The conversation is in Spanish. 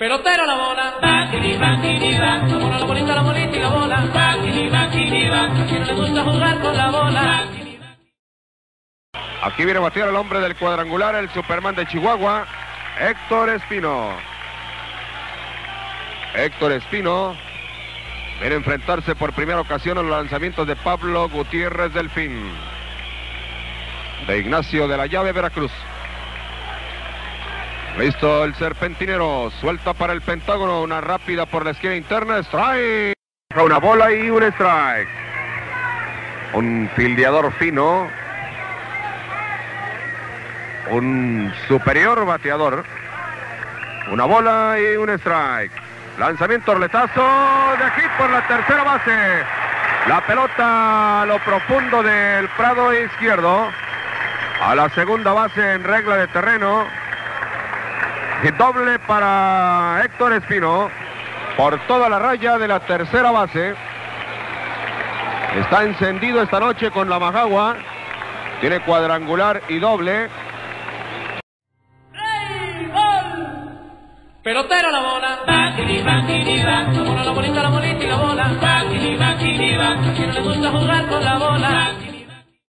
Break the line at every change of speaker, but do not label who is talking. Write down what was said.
La bola. La bolita, la bolita y la bola. Quien le gusta jugar con la bola.
Aquí viene a batear el hombre del cuadrangular, el Superman de Chihuahua, Héctor Espino. Héctor Espino viene a enfrentarse por primera ocasión a los lanzamientos de Pablo Gutiérrez Delfín. De Ignacio de la Llave Veracruz. Listo el serpentinero, suelta para el pentágono, una rápida por la esquina interna, strike. Una bola y un strike. Un fildeador fino, un superior bateador. Una bola y un strike. Lanzamiento orletazo de aquí por la tercera base. La pelota a lo profundo del prado izquierdo. A la segunda base en regla de terreno. Doble para Héctor Espino. Por toda la raya de la tercera base. Está encendido esta noche con la Majagua. Tiene cuadrangular y doble.
Pelotero la bola. La bola.